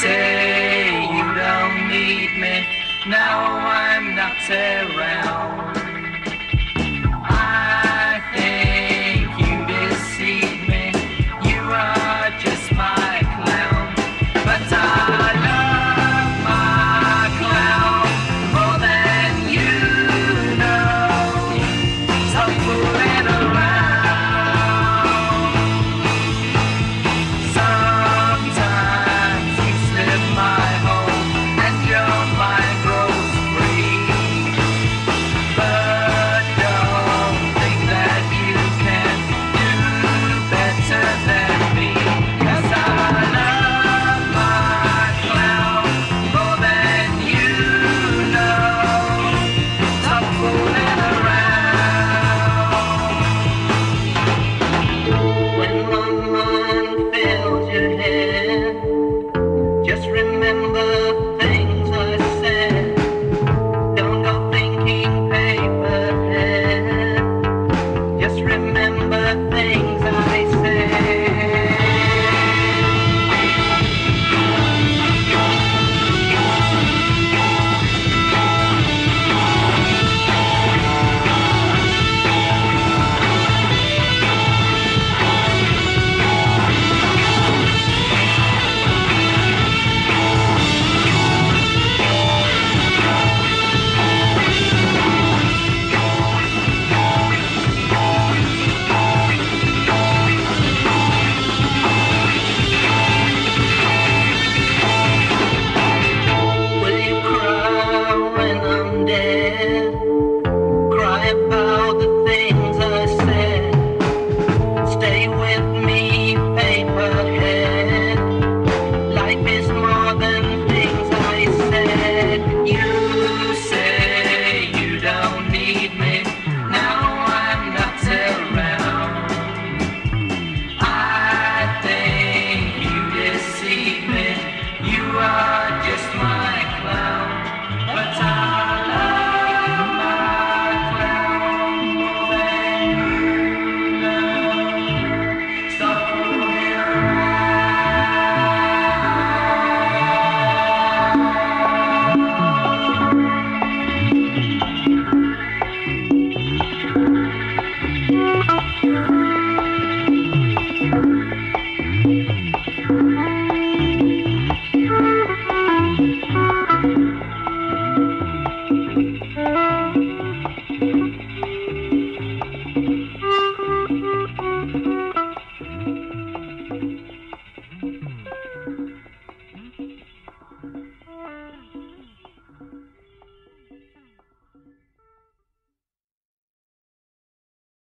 say you don't need me. Now I'm not around. hold your hand. Just remember.